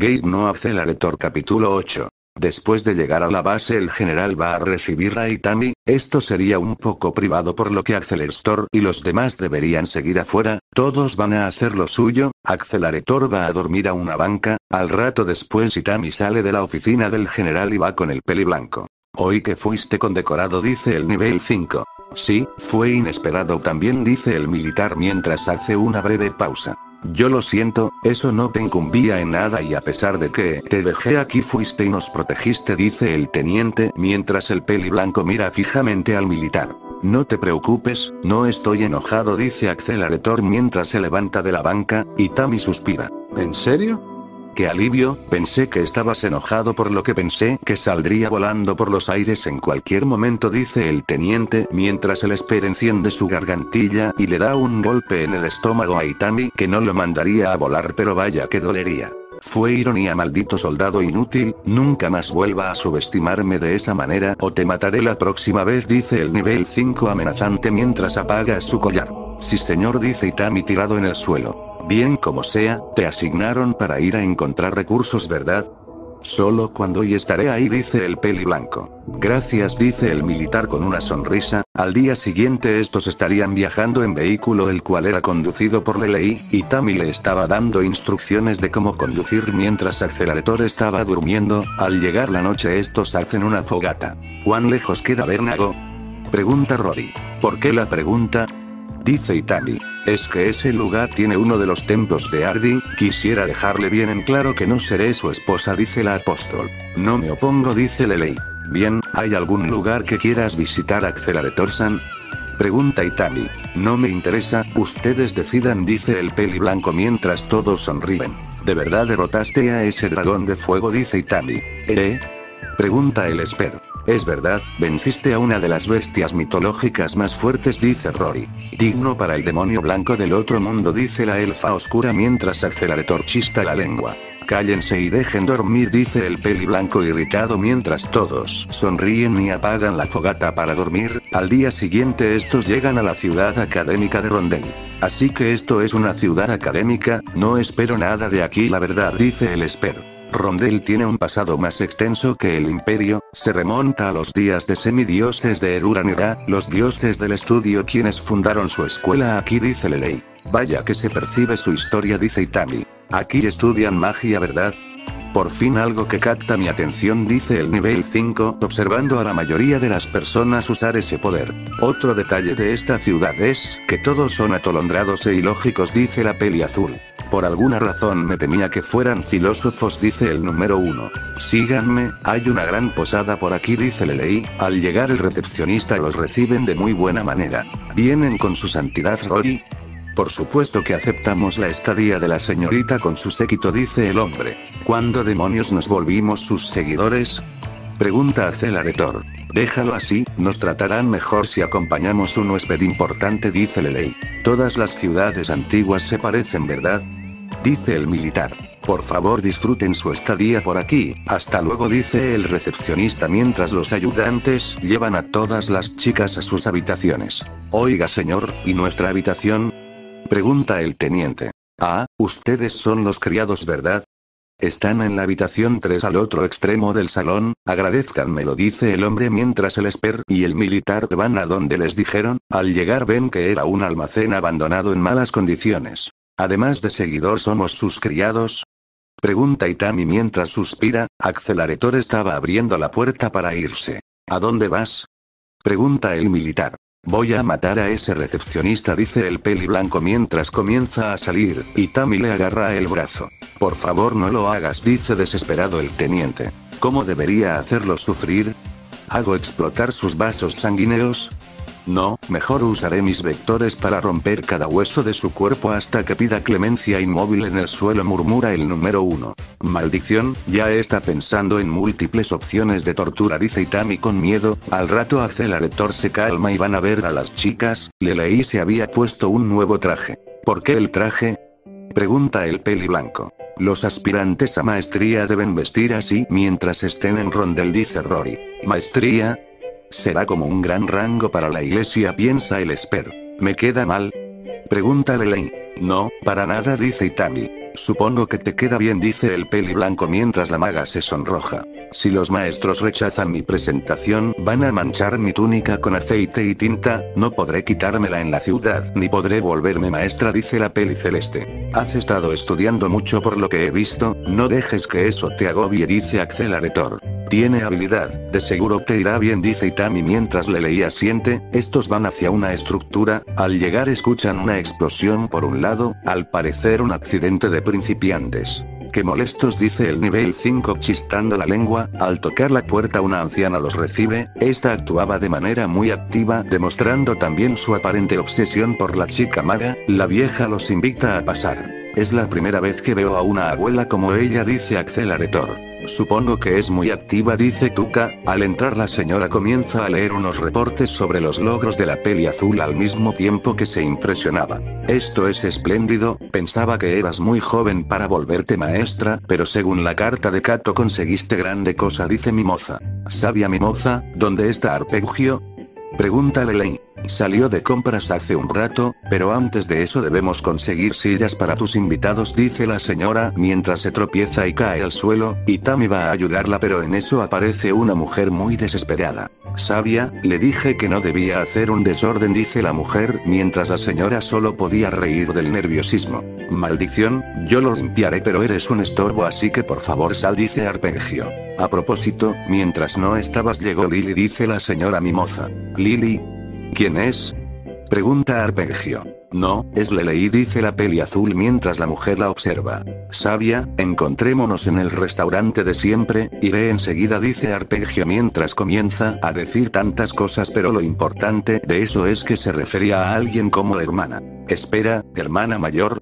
Gate no Accelerator capítulo 8. Después de llegar a la base el general va a recibir a Itami, esto sería un poco privado por lo que Accelerator y los demás deberían seguir afuera, todos van a hacer lo suyo, Accelerator va a dormir a una banca, al rato después Itami sale de la oficina del general y va con el peli blanco. Hoy que fuiste condecorado dice el nivel 5. Sí, fue inesperado también dice el militar mientras hace una breve pausa. Yo lo siento, eso no te incumbía en nada y a pesar de que te dejé aquí fuiste y nos protegiste dice el teniente mientras el peli blanco mira fijamente al militar. No te preocupes, no estoy enojado dice Accelerator mientras se levanta de la banca, y Tammy suspira. ¿En serio? Qué alivio, pensé que estabas enojado por lo que pensé que saldría volando por los aires en cualquier momento dice el teniente mientras el esper enciende su gargantilla y le da un golpe en el estómago a Itami que no lo mandaría a volar pero vaya que dolería. Fue ironía maldito soldado inútil, nunca más vuelva a subestimarme de esa manera o te mataré la próxima vez dice el nivel 5 amenazante mientras apaga su collar. Sí señor dice Itami tirado en el suelo. Bien como sea, te asignaron para ir a encontrar recursos, ¿verdad? Solo cuando y estaré ahí, dice el peli blanco. Gracias, dice el militar con una sonrisa. Al día siguiente estos estarían viajando en vehículo el cual era conducido por Lelei, y Tammy le estaba dando instrucciones de cómo conducir mientras Accelerator estaba durmiendo. Al llegar la noche estos hacen una fogata. ¿Cuán lejos queda Bernago? Pregunta Rory. ¿Por qué la pregunta? Dice Itami. Es que ese lugar tiene uno de los templos de Ardi, quisiera dejarle bien en claro que no seré su esposa dice la apóstol. No me opongo dice Lelei. Bien, ¿hay algún lugar que quieras visitar Accelerator-san? Pregunta Itami. No me interesa, ustedes decidan dice el peli blanco mientras todos sonríen. ¿De verdad derrotaste a ese dragón de fuego dice Itami? ¿Eh? Pregunta el espero. Es verdad, venciste a una de las bestias mitológicas más fuertes, dice Rory. Digno para el demonio blanco del otro mundo, dice la elfa oscura mientras Accelerator chista la lengua. Cállense y dejen dormir, dice el peli blanco irritado mientras todos sonríen y apagan la fogata para dormir. Al día siguiente estos llegan a la ciudad académica de Rondel. Así que esto es una ciudad académica, no espero nada de aquí, la verdad, dice el espero. Rondel tiene un pasado más extenso que el imperio, se remonta a los días de semidioses de Eruranira, los dioses del estudio quienes fundaron su escuela aquí dice Lelei. Vaya que se percibe su historia dice Itami. Aquí estudian magia verdad, por fin algo que capta mi atención dice el nivel 5, observando a la mayoría de las personas usar ese poder. Otro detalle de esta ciudad es que todos son atolondrados e ilógicos dice la peli azul. Por alguna razón me temía que fueran filósofos dice el número uno. Síganme, hay una gran posada por aquí dice Lelei, al llegar el recepcionista los reciben de muy buena manera. ¿Vienen con su santidad Rory? Por supuesto que aceptamos la estadía de la señorita con su séquito dice el hombre. ¿Cuándo demonios nos volvimos sus seguidores? Pregunta Accelerator. Déjalo así, nos tratarán mejor si acompañamos un huésped importante dice Lelei. Todas las ciudades antiguas se parecen ¿verdad? Dice el militar. Por favor disfruten su estadía por aquí, hasta luego dice el recepcionista mientras los ayudantes llevan a todas las chicas a sus habitaciones. Oiga señor, ¿y nuestra habitación? Pregunta el teniente. Ah, ustedes son los criados ¿verdad? Están en la habitación 3 al otro extremo del salón, agradezcanme dice el hombre mientras el esper y el militar van a donde les dijeron, al llegar ven que era un almacén abandonado en malas condiciones. Además de seguidor somos sus criados. Pregunta Itami mientras suspira, Accelerator estaba abriendo la puerta para irse. ¿A dónde vas? Pregunta el militar. Voy a matar a ese recepcionista dice el peli blanco mientras comienza a salir, y Tami le agarra el brazo. Por favor no lo hagas dice desesperado el teniente. ¿Cómo debería hacerlo sufrir? ¿Hago explotar sus vasos sanguíneos? No, mejor usaré mis vectores para romper cada hueso de su cuerpo hasta que pida clemencia inmóvil en el suelo murmura el número uno. Maldición, ya está pensando en múltiples opciones de tortura dice Itami con miedo, al rato Accelerator se calma y van a ver a las chicas, le leí se había puesto un nuevo traje. ¿Por qué el traje? Pregunta el peli blanco. Los aspirantes a maestría deben vestir así mientras estén en rondel dice Rory. ¿Maestría? Será como un gran rango para la iglesia, piensa el esper. ¿Me queda mal? Pregunta Lei. No, para nada, dice Itami. Supongo que te queda bien, dice el peli blanco mientras la maga se sonroja. Si los maestros rechazan mi presentación, van a manchar mi túnica con aceite y tinta, no podré quitármela en la ciudad, ni podré volverme maestra, dice la peli celeste. Has estado estudiando mucho por lo que he visto, no dejes que eso te agobie, dice Accelerator. Tiene habilidad, de seguro te irá bien, dice Itami mientras le leía siente, estos van hacia una estructura, al llegar escuchan una explosión por un lado, al parecer un accidente de principiantes. Qué molestos dice el nivel 5 chistando la lengua, al tocar la puerta una anciana los recibe, esta actuaba de manera muy activa demostrando también su aparente obsesión por la chica maga, la vieja los invita a pasar. Es la primera vez que veo a una abuela como ella dice Accelerator. Supongo que es muy activa, dice Tuca. Al entrar la señora comienza a leer unos reportes sobre los logros de la peli azul al mismo tiempo que se impresionaba. Esto es espléndido, pensaba que eras muy joven para volverte maestra, pero según la carta de Kato conseguiste grande cosa, dice Mimosa. Sabia Mimosa, ¿dónde está Arpegio? Pregunta Lei. Salió de compras hace un rato, pero antes de eso debemos conseguir sillas para tus invitados, dice la señora mientras se tropieza y cae al suelo, y Tammy va a ayudarla pero en eso aparece una mujer muy desesperada. Sabia, le dije que no debía hacer un desorden, dice la mujer, mientras la señora solo podía reír del nerviosismo. Maldición, yo lo limpiaré pero eres un estorbo así que por favor sal, dice Arpegio. A propósito, mientras no estabas llegó Lily, dice la señora Mimosa. Lily, ¿Quién es? Pregunta Arpegio. No, es Lelei dice la peli azul mientras la mujer la observa. Sabia, encontrémonos en el restaurante de siempre, iré enseguida dice Arpegio mientras comienza a decir tantas cosas pero lo importante de eso es que se refería a alguien como hermana. Espera, hermana mayor.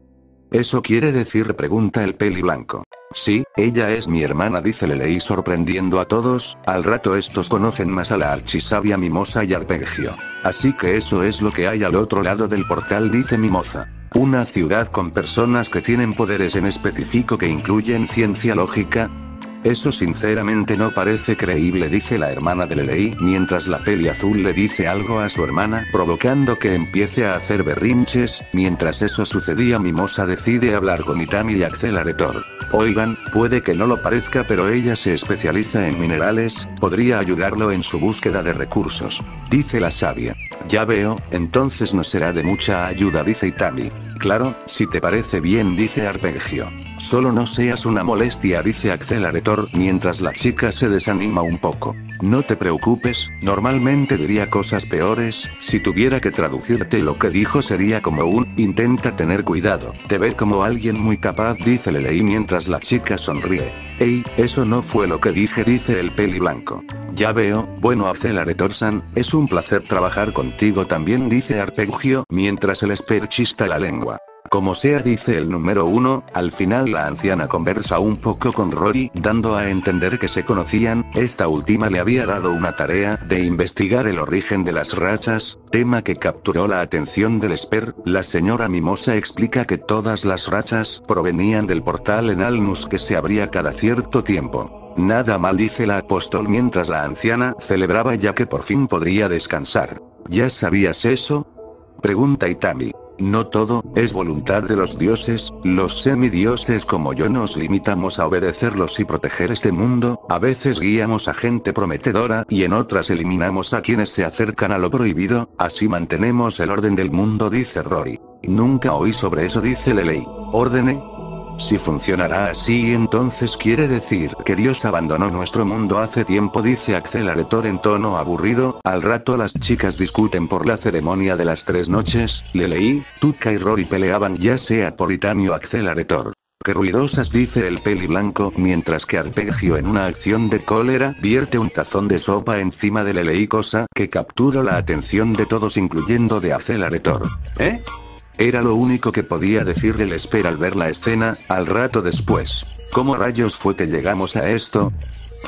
¿Eso quiere decir? pregunta el peli blanco. Sí, ella es mi hermana, dice Lelei sorprendiendo a todos, al rato estos conocen más a la archisabia Mimosa y Arpegio. Así que eso es lo que hay al otro lado del portal, dice Mimosa. Una ciudad con personas que tienen poderes en específico que incluyen ciencia lógica, eso sinceramente no parece creíble, dice la hermana de Lelei, mientras la peli azul le dice algo a su hermana, provocando que empiece a hacer berrinches, mientras eso sucedía Mimosa decide hablar con Itami y Accelerator. Oigan, puede que no lo parezca pero ella se especializa en minerales, podría ayudarlo en su búsqueda de recursos. Dice la sabia. Ya veo, entonces no será de mucha ayuda dice Itami. Claro, si te parece bien dice Arpegio. Solo no seas una molestia, dice Accelerator, mientras la chica se desanima un poco. No te preocupes, normalmente diría cosas peores, si tuviera que traducirte lo que dijo sería como un, intenta tener cuidado, te ve como alguien muy capaz, dice Lelei mientras la chica sonríe. Ey, eso no fue lo que dije, dice el peli blanco. Ya veo, bueno Accelerator-san, es un placer trabajar contigo también dice Arpegio, mientras el esperchista la lengua. Como sea dice el número uno, al final la anciana conversa un poco con Rory, dando a entender que se conocían, esta última le había dado una tarea, de investigar el origen de las rachas, tema que capturó la atención del Esper, la señora Mimosa explica que todas las rachas provenían del portal en Alnus que se abría cada cierto tiempo. Nada mal dice la apóstol mientras la anciana celebraba ya que por fin podría descansar. ¿Ya sabías eso? Pregunta Itami. No todo, es voluntad de los dioses, los semidioses como yo nos limitamos a obedecerlos y proteger este mundo, a veces guiamos a gente prometedora y en otras eliminamos a quienes se acercan a lo prohibido, así mantenemos el orden del mundo dice Rory. Nunca oí sobre eso dice Lelei. ¿Ordene? Si funcionará así entonces quiere decir que Dios abandonó nuestro mundo hace tiempo dice Accelerator en tono aburrido, al rato las chicas discuten por la ceremonia de las tres noches, le leí, Tutka y Rory peleaban ya sea por Itami o Accelerator. Que ruidosas dice el peli blanco mientras que Arpegio en una acción de cólera vierte un tazón de sopa encima de Lelei cosa que captura la atención de todos incluyendo de Accelerator. ¿Eh? Era lo único que podía decirle el espera al ver la escena, al rato después. ¿Cómo rayos fue que llegamos a esto?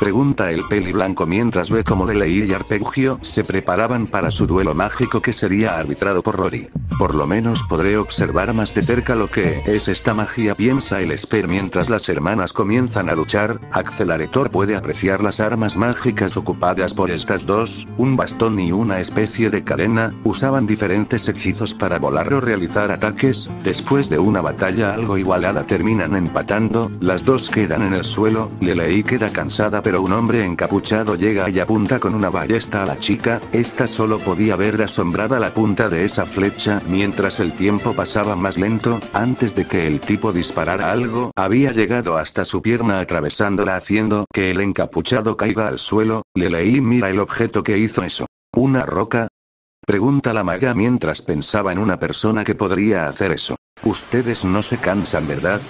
Pregunta el peli blanco mientras ve cómo Lelei y Arpegio se preparaban para su duelo mágico que sería arbitrado por Rory. Por lo menos podré observar más de cerca lo que es esta magia piensa el Esper mientras las hermanas comienzan a luchar, Accelerator puede apreciar las armas mágicas ocupadas por estas dos, un bastón y una especie de cadena, usaban diferentes hechizos para volar o realizar ataques, después de una batalla algo igualada terminan empatando, las dos quedan en el suelo, Lelei queda cansada pero un hombre encapuchado llega y apunta con una ballesta a la chica, esta solo podía ver asombrada la punta de esa flecha mientras el tiempo pasaba más lento, antes de que el tipo disparara algo, había llegado hasta su pierna atravesándola haciendo que el encapuchado caiga al suelo, le leí mira el objeto que hizo eso. ¿Una roca? Pregunta la maga mientras pensaba en una persona que podría hacer eso. Ustedes no se cansan, ¿verdad?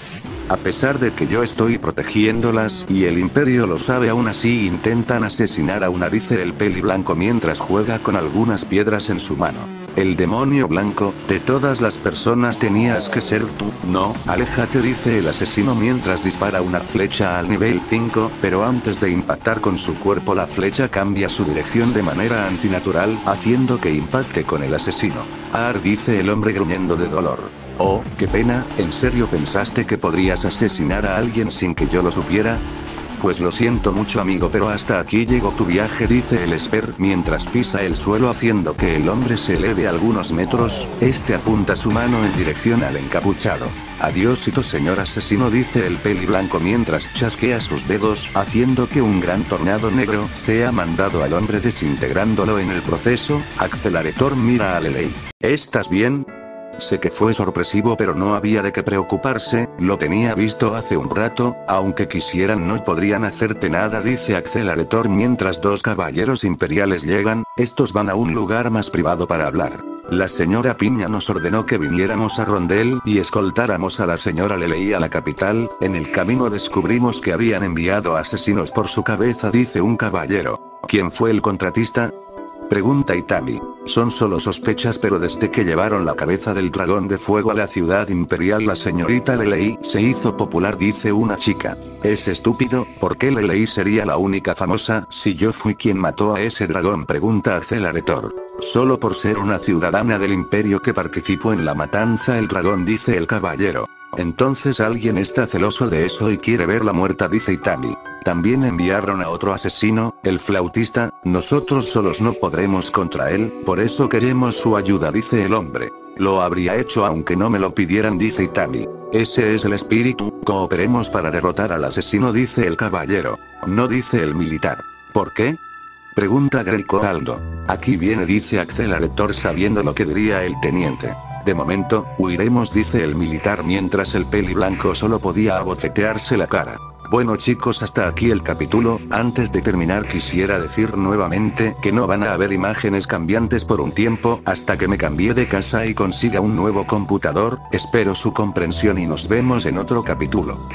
A pesar de que yo estoy protegiéndolas y el imperio lo sabe aún así intentan asesinar a una dice el peli blanco mientras juega con algunas piedras en su mano. El demonio blanco, de todas las personas tenías que ser tú, no, aléjate dice el asesino mientras dispara una flecha al nivel 5, pero antes de impactar con su cuerpo la flecha cambia su dirección de manera antinatural, haciendo que impacte con el asesino. Ar dice el hombre gruñendo de dolor. Oh, qué pena, ¿en serio pensaste que podrías asesinar a alguien sin que yo lo supiera? Pues lo siento mucho amigo pero hasta aquí llegó tu viaje dice el Esper mientras pisa el suelo haciendo que el hombre se eleve algunos metros, este apunta su mano en dirección al encapuchado. Adiósito señor asesino dice el peli blanco mientras chasquea sus dedos haciendo que un gran tornado negro sea mandado al hombre desintegrándolo en el proceso, Accelerator mira a Lelei. ¿Estás bien? Sé que fue sorpresivo pero no había de qué preocuparse, lo tenía visto hace un rato, aunque quisieran no podrían hacerte nada dice Accelerator mientras dos caballeros imperiales llegan, estos van a un lugar más privado para hablar. La señora Piña nos ordenó que viniéramos a Rondel y escoltáramos a la señora Lelei a la capital, en el camino descubrimos que habían enviado asesinos por su cabeza dice un caballero. ¿Quién fue el contratista? Pregunta Itami. Son solo sospechas pero desde que llevaron la cabeza del dragón de fuego a la ciudad imperial la señorita Lelei se hizo popular dice una chica. Es estúpido, ¿por qué Lelei sería la única famosa si yo fui quien mató a ese dragón? Pregunta Accelerator. Solo por ser una ciudadana del imperio que participó en la matanza el dragón dice el caballero. Entonces alguien está celoso de eso y quiere verla muerta dice Itami. También enviaron a otro asesino, el flautista, nosotros solos no podremos contra él, por eso queremos su ayuda dice el hombre. Lo habría hecho aunque no me lo pidieran dice Itami. Ese es el espíritu, cooperemos para derrotar al asesino dice el caballero. No dice el militar. ¿Por qué? Pregunta Greco Aldo. Aquí viene dice Accelerator sabiendo lo que diría el teniente. De momento, huiremos dice el militar mientras el peli blanco solo podía abofetearse la cara. Bueno chicos hasta aquí el capítulo, antes de terminar quisiera decir nuevamente que no van a haber imágenes cambiantes por un tiempo, hasta que me cambie de casa y consiga un nuevo computador, espero su comprensión y nos vemos en otro capítulo.